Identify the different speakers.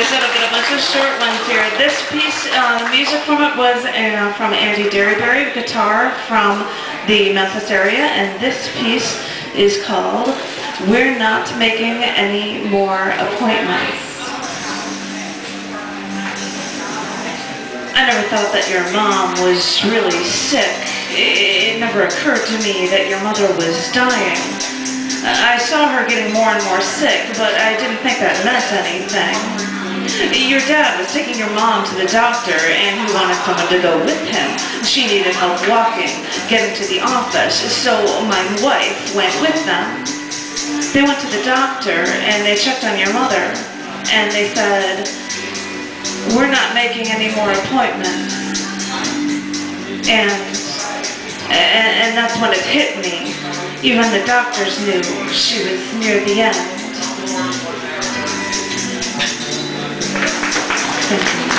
Speaker 1: I've got a bunch of short ones here. This piece, uh, the music from it was uh, from Andy Derryberry, guitar from the Memphis area, and this piece is called We're Not Making Any More Appointments. I never thought that your mom was really sick. It never occurred to me that your mother was dying. I saw her getting more and more sick, but I didn't think that meant anything. Your dad was taking your mom to the doctor and he wanted someone to go with him. She needed help walking, getting to the office, so my wife went with them. They went to the doctor and they checked on your mother and they said, we're not making any more appointments. And, and, and that's when it hit me. Even the doctors knew she was near the end. Gracias.